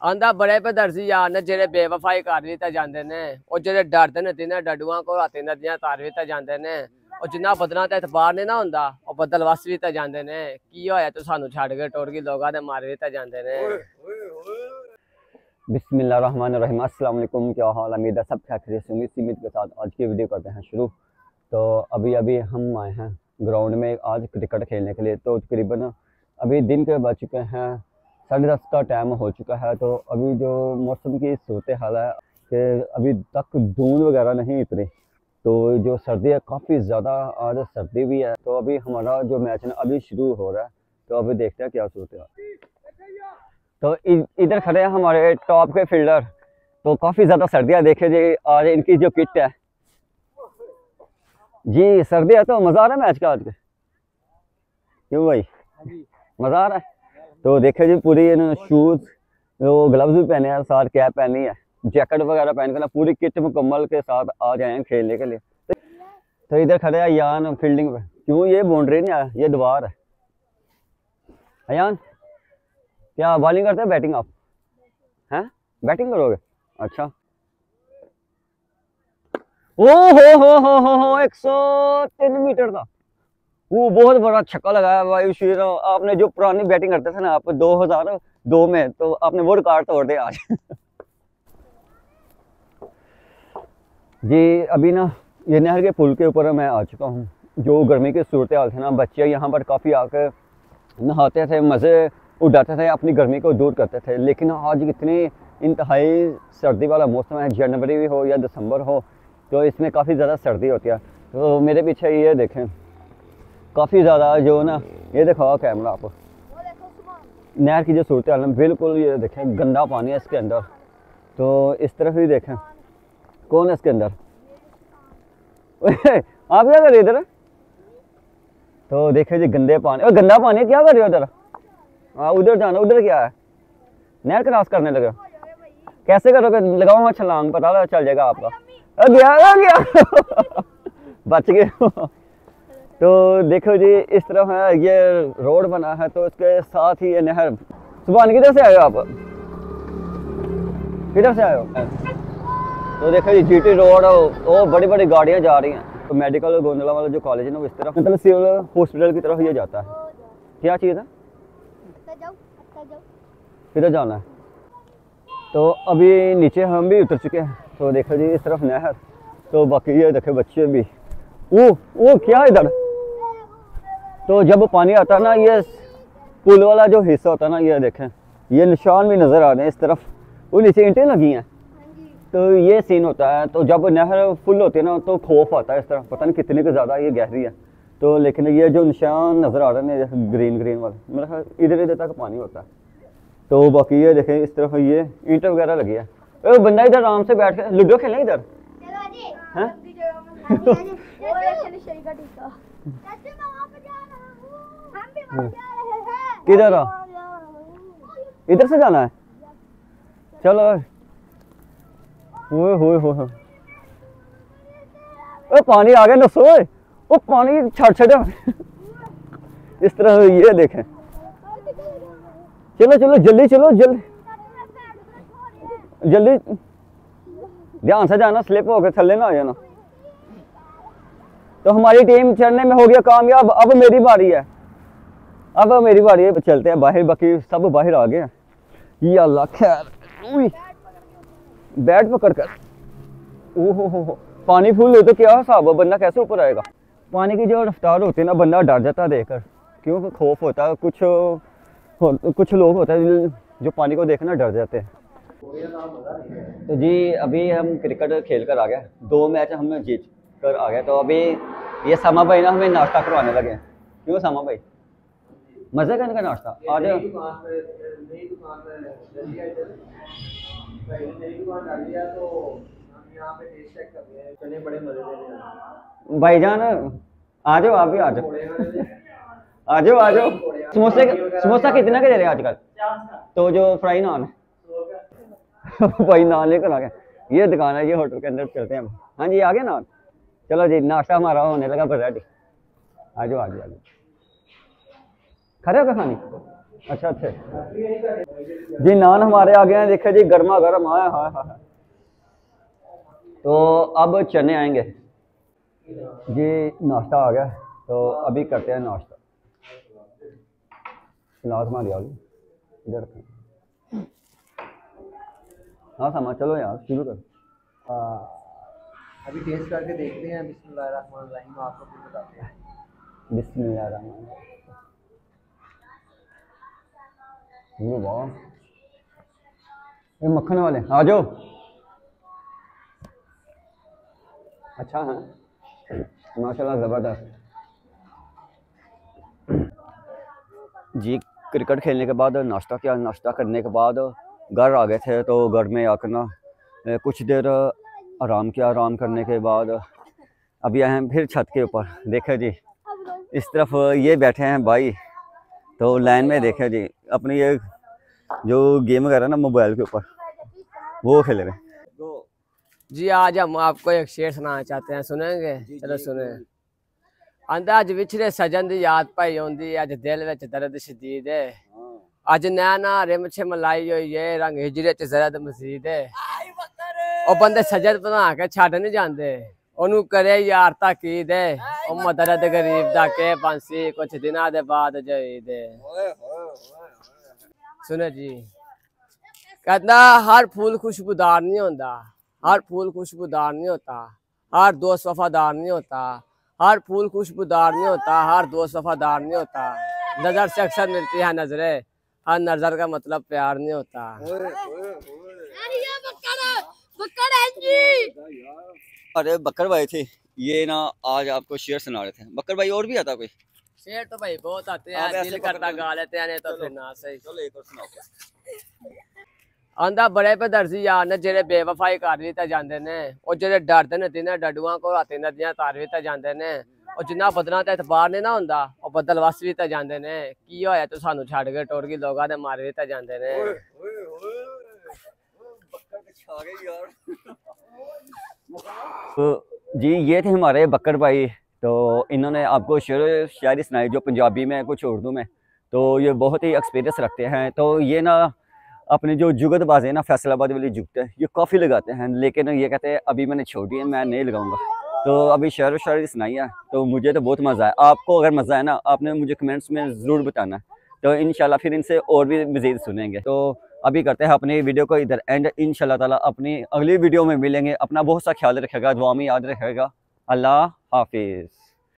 ਆਂਦਾ ਬੜੇ ਪਦਰਸੀ ਯਾਰ ਨੇ ਜਿਹੜੇ ਬੇਵਫਾਈ ਕਰ ਵੀ ਤਾਂ ਜਾਂਦੇ ਨੇ ਉਹ ਜਿਹੜੇ ਡਰਦੇ ਨੇ ਤਿੰਨੇ ਡੱਡੂਆਂ ਕੋ ਰਾਤੀ ਨਦੀਆਂ ਤਾਰ ਵੀ ਤਾਂ ਜਾਂਦੇ ਨੇ ਉਹ ਜਿੰਨਾ ਬਦਲਾਂ ਤੇ ਇਤਬਾਰ ਨੇ ਨਾ ਹੁੰਦਾ ਉਹ ਬਦਲ ਵਸ ਵੀ ਤਾਂ ਜਾਂਦੇ ਨੇ ਕੀ ਹੋਇਆ ਤੂੰ ਸਾਨੂੰ ਛੱਡ ਕੇ ਟੁਰ ਗਈ ਲੋਕਾਂ ਦੇ ਮਾਰ ਵੀ ਤਾਂ ਜਾਂਦੇ ਨੇ बिस्मिल्लाहिर्रहमानिर्रहीम अस्सलाम वालेकुम क्या हाल उम्मीद है सब खैरियत से उम्मीद उम्मीद के साथ आज की वीडियो करते हैं शुरू तो अभी अभी हम आए हैं ग्राउंड में आज क्रिकेट खेलने के लिए तो तकरीबन अभी दिन के बज चुके हैं साढ़े दस का टाइम हो चुका है तो अभी जो मौसम की सूरत हाल है कि अभी तक धूंध वगैरह नहीं इतनी। तो जो सर्दी है काफ़ी ज़्यादा आज सर्दी भी है तो अभी हमारा जो मैच है अभी शुरू हो रहा है तो अभी देखते हैं क्या सूरत है। तो इधर खड़े हैं हमारे टॉप के फील्डर तो काफ़ी ज़्यादा सर्दियाँ देखे जी आज इनकी जो किट है। जी सर्दी है तो मज़ा आ रहा है मैच का आज? के क्यों भाई? मज़ा आ रहा है? तो देखे जी, पूरी शूज़ वो ग्लव्स भी पहने हैं साथ कैप पहनी है। जैकेट वगैरह पहन कर पूरी किट मुकम्मल के साथ आ जाए खेलने के लिए। तो इधर खड़े हैं यान फील्डिंग पे। क्यों? ये बाउंड्री नहीं आया ये दीवार है। अयान, क्या बॉलिंग करते हैं? बैटिंग आप? हैं? बैटिंग करोगे? अच्छा। ओ हो हो हो हो हो, एक सौ तीन मीटर का वो बहुत बड़ा छक्का लगाया भाई शेर आपने जो पुरानी बैटिंग करते थे ना आप 2002 में तो आपने वो रिकॉर्ड तोड़ दिया आज। जी, अभी ना, ये नहर के पुल के ऊपर मैं आ चुका हूँ। जो गर्मी की सूरत हाल थी ना, बच्चे यहाँ पर काफ़ी आकर नहाते थे, मज़े उड़ाते थे, अपनी गर्मी को दूर करते थे। लेकिन आज इतनी इंतहाई सर्दी वाला मौसम है, जनवरी भी हो या दिसंबर हो तो इसमें काफ़ी ज़्यादा सर्दी होती है। तो मेरे पीछे ये देखें काफ़ी ज़्यादा जो ना, ये दिखाओ कैमरा आप। नहर की जो सूरत हाल है, बिल्कुल ये देखें, गंदा पानी है इसके अंदर। तो इस तरफ़ ही देखें, कौन है इसके अंदर? आप क्या कर रहे इधर? तो देखे जी, गंदे पानी और गंदा पानी क्या कर रहे हो उधर हाँ उधर जाना, उधर क्या है? नहर क्रॉस करने लगे कैसे करोगे? लगाओ वहाँ छलांग, पता चल जाएगा आपका। गया गया। बच गए। तो देखो जी इस तरफ़ है ये रोड बना है तो इसके साथ ही ये नहर। सुबह किधर से आए हो आप? किधर से आए हो? तो देखो जी जीटी रोड वो बड़ी बड़ी गाड़ियाँ जा रही हैं। तो मेडिकल गोंदला वाला जो कॉलेज है ना वो इस तरफ़ मतलब सिविल हॉस्पिटल की तरफ़ ये जाता है। क्या चीज़ है? किधर जाना है? तो अभी नीचे हम भी उतर चुके हैं। तो देखो जी इस तरफ़ नहर तो बाकी ये देखे बच्चे भी। वो वो क्या है इधर? तो जब पानी आता है ना ये पुल वाला जो हिस्सा होता है ना ये देखें ये निशान भी नज़र आ रहे हैं इस तरफ़ वो नीचे ईंटें लगी हैं तो ये सीन होता है तो जब नहर फुल होती है ना तो खौफ आता है इस तरह पता नहीं कितनी के ज़्यादा ये गहरी है तो लेकिन ये जो निशान नज़र आ रहे हैं ग्रीन ग्रीन वाले मेरा ख्याल इधर इधर तक पानी होता है तो बाकी ये देखें इस तरफ़ ये ईंट वगैरह लगी है ओ बंदा इधर आराम से बैठ के लूडो खेलें इधर हैं? किधर आ? इधर से जाना है? चलो। ओए, होए होए ओ, पानी आ गया सोए। ओ, पानी छड़ छड़। इस तरह ये देखें। चलो चलो, जल्दी चलो, जल्दी। जल्दी। ध्यान से जाना स्लिप होकर थल्ले ना आ जाना। तो हमारी टीम चढ़ने में हो गया कामयाब। अब मेरी बारी है। अब मेरी बारी है चलते हैं बाहर बाकी सब बाहर आ गए खैर बैट पकड़ कर। ओहो हो हो। पानी फूल हो तो क्या हिसाब है? बंदा कैसे ऊपर आएगा? पानी की जो रफ्तार होती है ना बंदा डर जाता है देखकर। क्योंकि खौफ होता है कुछ हो, कुछ लोग होते हैं जो पानी को देखना डर जाते हैं। तो जी अभी हम क्रिकेट खेल कर आ गए दो मैच हम जीत कर आ गए तो अभी ये सामा भाई ना हमें नाश्ता करवाने लगे क्यों सामा भाई? मज़े का इनका नाश्ता आज भाईजान आ जाओ आप भी आ जाओ। आ जाओ आ जाओ समोसे समोसा कितना के दे रहे हैं आजकल? तो जो फ्राई नान है। भाई नान लेकर आ गए। ये दुकान है ये होटल के अंदर चलते हैं हाँ जी आ गए नान? चलो जी नाश्ता हमारा होने लगा पर रेडी आ जाओ आ जाओ आ जाओ खा रहे हो खानी अच्छा अच्छा। जी नान हमारे आ गए हैं देखिए जी गर्मा गर्म आया हाँ हाँ हाँ तो अब चने आएँगे। जी नाश्ता आ गया तो अभी करते हैं नाश्ता। सलाद हमारी आ गई इधर। हाँ सामा चलो यार शुरू कर। अभी टेस्ट करके देखते हैं। बिस्मिल्लाहिर्रहमानिर्रहीम आपको फिर बताते हैं। बिस्मिल्लाह ये वाह। ये मक्खन वाले, आ जाओ। अच्छा है। माशाल्लाह, ज़बरदस्त। जी, क्रिकेट खेलने के बाद, नाश्ता किया। नाश्ता करने के बाद घर आ गए थे तो घर में आकर ना कुछ देर आराम किया। आराम करने के बाद अभी आए हैं फिर छत के ऊपर। देखे जी, इस तरफ़ ये बैठे हैं भाई। तो लाइन में देखें जी अपनी ये जो गेम कर रहे हैं ना मोबाइल के ऊपर वो खेल रहे जी आज हम आपको एक शेर सुनाना चाहते हैं सुनेंगे? चलो सुने। अंदाज विछड़े सजन दी याद पाई आंदी अज दिल विच दर्द शदीद है। अज नैना रिम छिम लाई हुई है रंग हिजरे च जरद मजीद है। ओ बंदे सजद बना के छड़ नहीं जाते ਉਹਨੂੰ ਕਰੇ ਯਾਰ ਤਾਕੀਦ ਹੈ ਉਹ ਮਦਦ ਗਰੀਬ ਦਾ ਕੇ ਪੰਸੀ ਕੁਛ ਦਿਨਾਂ ਦੇ ਬਾਅਦ ਜਈਦ ਸੁਣੋ ਜੀ ਕਹਿੰਦਾ ਹਰ ਫੂਲ ਖੁਸ਼ਬੂਦਾਰ ਨਹੀਂ ਹੁੰਦਾ हर फूल खुशबूदार नहीं होता हर दोस्त वफादार नहीं होता हर फूल खुशबूदार नहीं होता हर दोस्त वफादार नहीं होता नजर से अक्सर मिलती है नजरें हर नजर का मतलब प्यार नहीं होता अरे बकर भाई थे ये ना आज आपको शेर सुना रहे थे बकर भाई और भी आता कोई शेर तो भाई बहुत आते आप हैं ऐसे दिल पकड़ करता लो। गा लेते हैं नहीं तो फिर ना सही चलो एक और सुनाओ ਆਂਦਾ ਬੜੇ ਪਦਰਸੀ ਯਾਰ ਨੇ ਜਿਹੜੇ ਬੇਵਫਾਈ ਕਰ ਵੀ ਤਾਂ ਜਾਂਦੇ ਨੇ ਉਹ ਜਿਹੜੇ ਡਰਦੇ ਨੇ ਤਿੰਨੇ ਡੱਡੂਆਂ ਕੋ ਰਾਤੀ ਨਦੀਆਂ ਤਾਰ ਵੀ ਤਾਂ ਜਾਂਦੇ ਨੇ ਉਹ ਜਿੰਨਾ ਬਦਲਾਂ ਤੇ ਇਤਬਾਰ ਨਹੀਂ ਨਾ ਹੁੰਦਾ ਉਹ ਬਦਲ ਵਸ ਵੀ ਤਾਂ ਜਾਂਦੇ ਨੇ ਕੀ ਹੋਇਆ ਤੂੰ ਸਾਨੂੰ ਛੱਡ ਕੇ ਟੁਰ ਗਈ ਲੋਕਾਂ ਦੇ ਮਾਰ ਵੀ ਤਾਂ ਜਾਂਦੇ ਨੇ तो जी, ये थे हमारे बकर भाई। तो इन्होंने आपको शेर, शायरी सुनाई जो पंजाबी में, कुछ उर्दू में। तो ये बहुत ही एक्सपीरियंस रखते हैं। तो ये ना, अपने जो जुगतबाज है ना, फैसलाबाद वाली जुगत है, ये काफ़ी लगाते हैं। लेकिन ये कहते हैं, अभी मैंने छोड़ दिया मैं नहीं लगाऊँगा। तो अभी शेर व शायरी सुनाई है। तो मुझे तो बहुत मज़ा आया। आपको अगर मज़ा है ना, आपने मुझे कमेंट्स में ज़रूर बताना। है तो इन फिर इनसे और भी मज़ीद सुनेंगे। तो अभी करते हैं अपनी वीडियो को इधर. एंड इन ताला अपनी अगली वीडियो में मिलेंगे. अपना बहुत सा ख्याल रखेगा, दुआ में याद रखेगा. अल्लाह हाफिज़.